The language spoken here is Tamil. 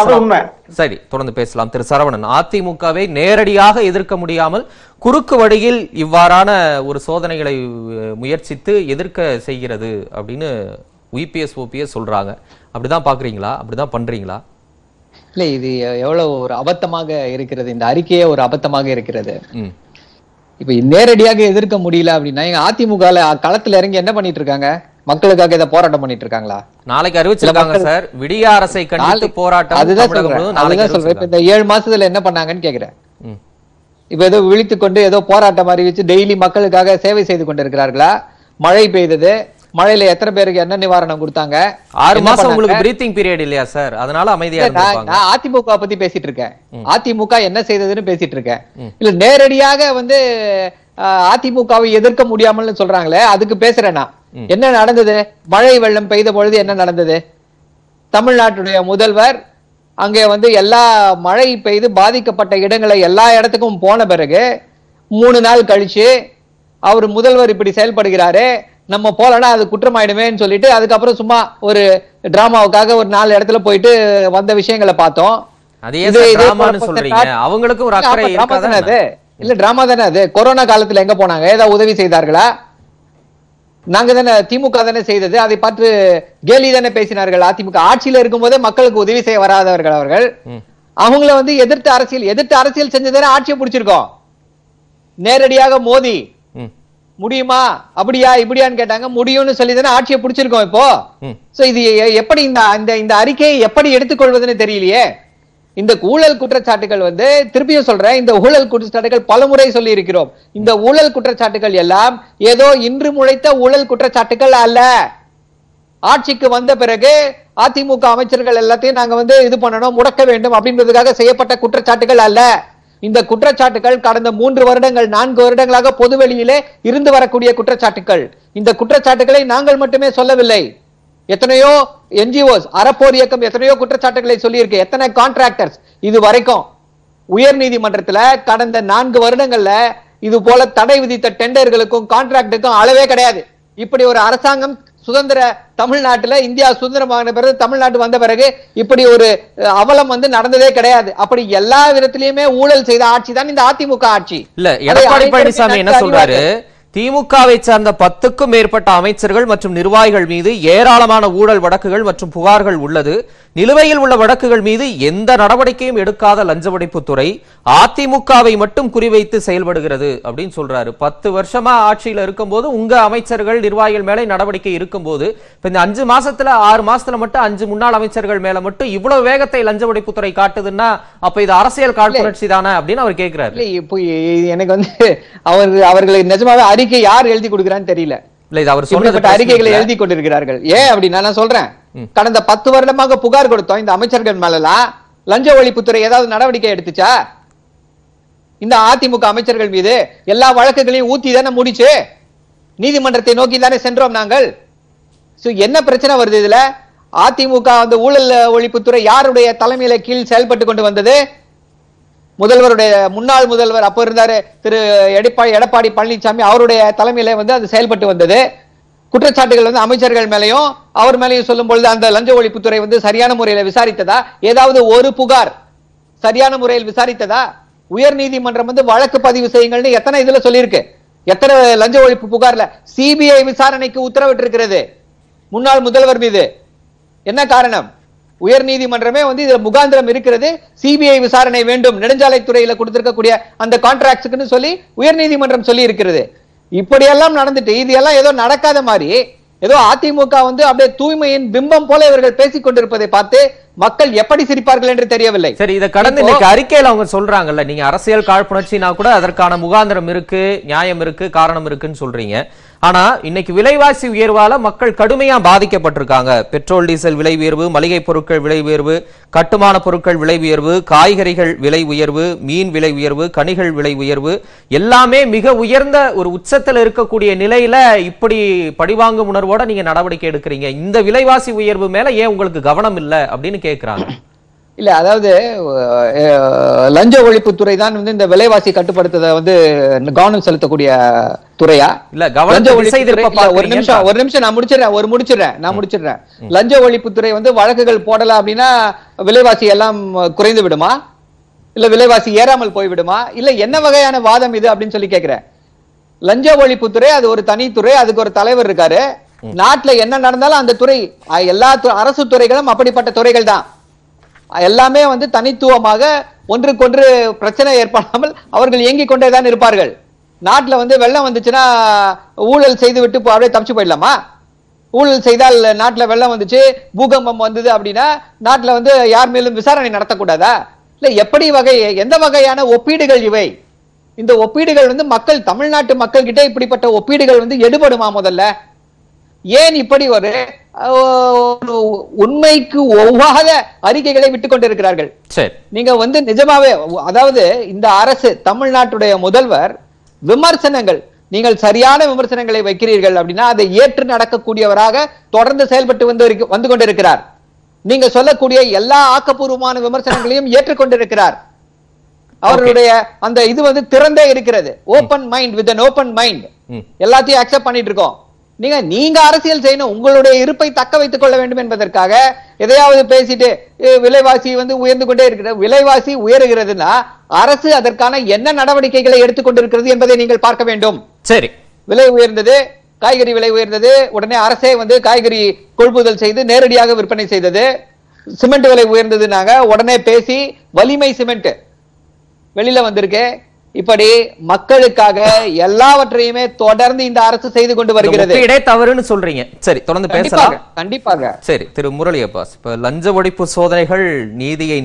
அது உண்மை. சரி தொடர்ந்து பேசலாம். திரு சரவணன் அதிமுகவை நேரடியாக எதிர்க்க முடியாமல் குறுக்கு வழியில் இவ்வாறான ஒரு சோதனைகளை முயற்சித்து எதிர்க்க செய்கிறது அப்படின்னு உயிபிஎஸ் ஓபிஎஸ் சொல்றாங்க. அப்படிதான் பாக்குறீங்களா? அப்படிதான் பண்றீங்களா? இல்ல இது எவ்வளவு ஒரு அபத்தமாக இருக்கிறது? இந்த அறிக்கையே ஒரு அபத்தமாக இருக்கிறது. இப்ப நேரடியாக எதிர்க்க முடியல அப்படின்னா எங்க அதிமுக களத்துல இறங்கி என்ன பண்ணிட்டு இருக்காங்க? மக்களுக்காக இதை போராட்டம் பண்ணிட்டு இருக்காங்களா நாளைக்கு அறிவிச்சிருக்காங்க சார். விடிய அரசை கண்டித்து போராட்டம் அதுதான் சொல்றேன். அதுதான் சொல்றேன். இந்த ஏழு மாசத்துல என்ன பண்ணாங்கன்னு கேக்குறேன். இப்ப ஏதோ விழித்து கொண்டு ஏதோ போராட்டம் அறிவிச்சு டெய்லி மக்களுக்காக சேவை செய்து கொண்டிருக்கிறார்களா? மழை பெய்தது. மழையில எத்தனை பேருக்கு என்ன நிவாரணம் கொடுத்தாங்க? ஆறு மாசம்? உங்களுக்கு பிரீத்திங் பீரியட் இல்லையா சார் அதனால அமைதியா நான் அதிமுக பத்தி பேசிட்டு இருக்கேன் அதிமுக என்ன செய்ததுன்னு பேசிட்டு இருக்கேன் இல்ல நேரடியாக வந்து அதிமுகவை எதிர்க்க முடியாமல்னு சொல்றாங்களே அதுக்கு பேசுறேன் நான். என்ன நடந்தது? மழை வெள்ளம் பெய்த பொழுது என்ன நடந்தது? தமிழ்நாட்டுடைய முதல்வர் அங்கே வந்து எல்லா மழை பெய்து பாதிக்கப்பட்ட இடங்களை எல்லா இடத்துக்கும் போன பிறகு மூணு நாள் கழிச்சு அவர் முதல்வர் இப்படி செயல்படுகிறாரு. நம்ம போலனா அது குற்றமாயிடுமேன்னு சொல்லிட்டு அதுக்கப்புறம் சும்மா ஒரு டிராமாவுக்காக ஒரு நாலு இடத்துல போயிட்டு வந்த விஷயங்களை பார்த்தோம். அவங்களுக்கும் இல்ல டிராமா தானே அது? கொரோனா காலத்துல எங்க போனாங்க? ஏதாவது உதவி செய்தார்களா? நாங்க தானே திமுக தானே செய்தது அதை பார்த்து கேலி தானே பேசினார்கள். அதிமுக ஆட்சியில இருக்கும்போதே மக்களுக்கு உதவி செய்ய வராதவர்கள் அவர்கள். அவங்கள வந்து எதிர்த்து அரசியல் எதிர்த்து அரசியல் செஞ்சதானே ஆட்சியை பிடிச்சிருக்கோம். நேரடியாக மோதி முடியுமா? அப்படியா இப்படியான்னு கேட்டாங்க. முடியும்னு சொல்லி தானே ஆட்சியை பிடிச்சிருக்கோம் இப்போ. சோ இது எப்படி இந்த இந்த இந்த அறிக்கையை எப்படி எடுத்துக்கொள்வதுன்னு தெரியலையே. இந்த ஊழல் குற்றச்சாட்டுகள் வந்து திருப்பியும் சொல்றேன் இந்த ஊழல் குற்றச்சாட்டுகள் பலமுறை சொல்லி இருக்கிறோம் இந்த ஊழல் குற்றச்சாட்டுகள் எல்லாம் ஏதோ இன்று முளைத்த ஊழல் குற்றச்சாட்டுகள் அல்ல. ஆட்சிக்கு வந்த பிறகு அதிமுக அமைச்சர்கள் எல்லாத்தையும் நாங்க வந்து இது பண்ணணும் முடக்க வேண்டும் அப்படின்றதுக்காக செய்யப்பட்ட குற்றச்சாட்டுகள் அல்ல. இந்த குற்றச்சாட்டுகள் கடந்த மூன்று வருடங்கள் நான்கு வருடங்களாக பொதுவெளியிலே இருந்து வரக்கூடிய குற்றச்சாட்டுகள். இந்த குற்றச்சாட்டுகளை நாங்கள் மட்டுமே சொல்லவில்லை. எத்தனையோ என்ஜிஓஸ் அறப்போர் இயக்கம் எத்தனையோ குற்றச்சாட்டுகளை சொல்லியிருக்கு. எத்தனை கான்ட்ராக்டர்ஸ் இது வரைக்கும் உயர் நீதிமன்றத்துல கடந்த நான்கு வருடங்கள்ல இது போல தடை விதித்த டெண்டர்களுக்கும் கான்ட்ராக்டுக்கும் அளவே கிடையாது. இப்படி ஒரு அரசாங்கம் சுதந்திர தமிழ்நாட்டுல இந்தியா சுதந்திரமான பிறகு தமிழ்நாட்டு வந்த பிறகு இப்படி ஒரு அவலம் வந்து நடந்ததே கிடையாது. அப்படி எல்லா விதத்திலயுமே ஊழல் செய்த ஆட்சி தான் இந்த அதிமுக ஆட்சி. இல்ல எடப்பாடி பழனிசாமி என்ன சொல்றாரு. திமுகவை சார்ந்த பத்துக்கும் மேற்பட்ட அமைச்சர்கள் மற்றும் நிர்வாகிகள் மீது ஏராளமான ஊழல் வழக்குகள் மற்றும் புகார்கள் உள்ளது. நிலுவையில் உள்ள வழக்குகள் மீது எந்த நடவடிக்கையும் எடுக்காத லஞ்ச ஒழிப்புத்துறை அதிமுகவை மட்டும் குறிவைத்து செயல்படுகிறது அப்படின்னு சொல்றாரு. பத்து வருஷமா ஆட்சியில இருக்கும்போது உங்க அமைச்சர்கள் நிர்வாகிகள் மேல நடவடிக்கை இருக்கும்போது இந்த அஞ்சு மாசத்துல ஆறு மாசத்துல மட்டும் அஞ்சு முன்னாள் அமைச்சர்கள் மேல மட்டும் இவ்வளவு வேகத்தை லஞ்ச ஒழிப்புத்துறை காட்டுதுன்னா அப்ப இது அரசியல் காழ்ப்புணர்ச்சி தானே அப்படின்னு அவர் கேக்குறாரு. இல்ல இப்போ எனக்கு வந்து அவர் அவர்களுக்கு நிஜமாவே அறிக்கை யார் எழுதி கொடுக்குறான்னு தெரியல. இல்ல இது அவர் இப்படிப்பட்ட அறிக்கைகளை எழுதி கொண்டிருக்கிறார்கள். ஏன் அப்படின்னா நான் சொல்றேன்? கடந்த பத்து வருடமாக புகார் கொடுத்தோம் இந்த அமைச்சர்கள் மேலலாம் லஞ்ச ஒழிப்புத்துறை ஏதாவது நடவடிக்கை எடுத்துச்சா? இந்த அதிமுக அமைச்சர்கள் மீது எல்லா வழக்குகளையும் ஊத்தி தானே முடிச்சு? நீதிமன்றத்தை நோக்கி தானே சென்றோம் நாங்கள்? சோ என்ன பிரச்சனை வருது இதுல? அதிமுக அந்த ஊழல் ஒழிப்புத்துறை யாருடைய தலைமையில கீழ் செயல்பட்டு கொண்டு வந்தது? முதல்வருடைய முன்னாள் முதல்வர் அப்ப இருந்தாரு திரு எடப்பாடி எடப்பாடி பழனிசாமி அவருடைய தலைமையில வந்து அது செயல்பட்டு வந்தது. குற்றச்சாட்டுகள் வந்து அமைச்சர்கள் மேலையும் அவர் மேலேயும் சொல்லும் பொழுது அந்த லஞ்ச ஒழிப்புத்துறை வந்து சரியான முறையில் விசாரித்ததா? ஏதாவது ஒரு புகார் சரியான முறையில் விசாரித்ததா? உயர் நீதிமன்றம் வந்து வழக்கு பதிவு செய்யுங்கள்னு எத்தனை இதுல சொல்லியிருக்கு? எத்தனை லஞ்ச ஒழிப்பு புகார்ல? சிபிஐ விசாரணைக்கு உத்தரவிட்டிருக்கிறது. முன்னாள் முதல்வர் மீது. என்ன காரணம்? உயர் நீதிமன்றமே வந்து இதுல முகாந்திரம் இருக்கிறது. சிபிஐ விசாரணை வேண்டும். நெடுஞ்சாலைத்துறையில கொடுத்திருக்கக்கூடிய அந்த கான்ட்ராக்ட்ஸுக்குன்னு சொல்லி உயர் நீதிமன்றம் சொல்லி இருக்கிறது இப்படியெல்லாம் நடந்துட்டு இது எல்லாம் ஏதோ நடக்காத மாதிரி ஏதோ அதிமுக வந்து அப்படியே தூய்மையின் பிம்பம் போல இவர்கள் பேசிக் கொண்டிருப்பதை பார்த்து மக்கள் எப்படி சிரிப்பார்கள் என்று தெரியவில்லை. சரி இத கடந்து இன்னைக்கு அறிக்கையில அவங்க சொல்றாங்கல்ல நீங்க அரசியல் காழ்ப்புணர்ச்சினா கூட அதற்கான முகாந்திரம் இருக்கு நியாயம் இருக்கு காரணம் இருக்குன்னு சொல்றீங்க. ஆனா இன்னைக்கு விலைவாசி உயர்வால மக்கள் கடுமையா பாதிக்கப்பட்டிருக்காங்க. பெட்ரோல் டீசல் விலை உயர்வு மளிகை பொருட்கள் விலை உயர்வு கட்டுமான பொருட்கள் விலை உயர்வு காய்கறிகள் விலை உயர்வு மீன் விலை உயர்வு கனிகள் விலை உயர்வு எல்லாமே மிக உயர்ந்த ஒரு உச்சத்துல இருக்கக்கூடிய நிலையில இப்படி பழிவாங்கும் உணர்வோட நீங்க நடவடிக்கை எடுக்கிறீங்க. இந்த விலைவாசி உயர்வு மேல ஏன் உங்களுக்கு கவனம் இல்லை? அப்படின்னு கேட்கிறாங்க இல்ல அதாவது லஞ்ச ஒழிப்புத்துறை தான் வந்து இந்த விலைவாசி கட்டுப்படுத்தத வந்து கவனம் செலுத்தக்கூடிய துறையா? இல்ல, ஒரு நிமிஷம் ஒரு நிமிஷம் நான் முடிச்சிடுறேன் ஒரு முடிச்சிடுறேன் நான் முடிச்சிடுறேன். லஞ்ச ஒழிப்புத்துறை வந்து வழக்குகள் போடல அப்படின்னா விலைவாசி எல்லாம் குறைந்து விடுமா? இல்ல விலைவாசி ஏறாமல் போய்விடுமா இல்ல என்ன வகையான வாதம் இது அப்படின்னு சொல்லி கேக்குறேன். லஞ்ச ஒழிப்புத்துறை அது ஒரு தனித்துறை அதுக்கு ஒரு தலைவர் இருக்காரு. நாட்டுல என்ன நடந்தாலும் அந்த துறை எல்லா அரசு துறைகளும் அப்படிப்பட்ட துறைகள் தான். எல்லாமே வந்து தனித்துவமாக ஒன்றுக்கொன்று பிரச்சனை ஏற்படாமல் அவர்கள் இயங்கிக் கொண்டேதான் இருப்பார்கள். நாட்டில் வந்து வெள்ளம் வந்துச்சுன்னா ஊழல் செய்து விட்டு அப்படியே தப்பிச்சு போயிடலாமா? ஊழல் செய்தால் நாட்டில் வெள்ளம் வந்துச்சு பூகம்பம் வந்தது அப்படின்னா நாட்டில் வந்து யார் மேலும் விசாரணை நடத்தக்கூடாதா? இல்லை எப்படி வகை எந்த வகையான ஒப்பீடுகள் இவை? இந்த ஒப்பீடுகள் வந்து மக்கள் தமிழ்நாட்டு மக்கள் கிட்ட இப்படிப்பட்ட ஒப்பீடுகள் வந்து எடுபடுமா முதல்ல? ஏன் இப்படி ஒரு உண்மைக்கு ஒவ்வாத அறிக்கைகளை விட்டுக் கொண்டிருக்கிறார்கள் சரி. நீங்க வந்து நிஜமாவே அதாவது இந்த அரசு தமிழ்நாட்டுடைய முதல்வர் விமர்சனங்கள் நீங்கள் சரியான விமர்சனங்களை வைக்கிறீர்கள் அப்படின்னா அதை ஏற்று நடக்கக்கூடியவராக தொடர்ந்து செயல்பட்டு வந்து வந்து கொண்டிருக்கிறார். நீங்க சொல்லக்கூடிய எல்லா ஆக்கப்பூர்வமான விமர்சனங்களையும் ஏற்றுக்கொண்டிருக்கிறார். அவர்களுடைய அந்த இது வந்து திறந்தே இருக்கிறது. Open mind with an open mind. எல்லாத்தையும் அக்செப்ட் பண்ணிட்டு இருக்கோம். நீங்க நீங்க அரசியல் செய்யணும். உங்களுடைய இருப்பை தக்க வைத்துக் கொள்ள வேண்டும் என்பதற்காக எதையாவது பேசிட்டு "ஏ, விலைவாசி வந்து உயர்ந்து கொண்டே இருக்கிறது. விலைவாசி உயருகிறதுனா அரசு அதற்கான என்ன நடவடிக்கைகளை எடுத்துக்கொண்டிருக்கிறது என்பதை நீங்கள் பார்க்க வேண்டும். சரி. விலை உயர்ந்தது காய்கறி விலை உயர்ந்தது உடனே அரசே வந்து காய்கறி கொள்முதல் செய்து நேரடியாக விற்பனை செய்தது. சிமெண்ட் விலை உயர்ந்ததுனாங்க உடனே பேசி வலிமை சிமெண்ட். வெளியில வந்திருக்கு இப்படி மக்களுக்காக எல்லாவற்றையுமே தொடர்ந்து இந்த அரசு செய்து கொண்டு வருகிறது. ஒப்பீடே தவறுன்னு சொல்றீங்க. சரி தொடர்ந்து பேசலாம். கண்டிப்பாக கண்டிப்பாக. சரி திரு முரளி அப்பாஸ் இப்ப லஞ்ச ஒழிப்பு சோதனைகள் நீதியை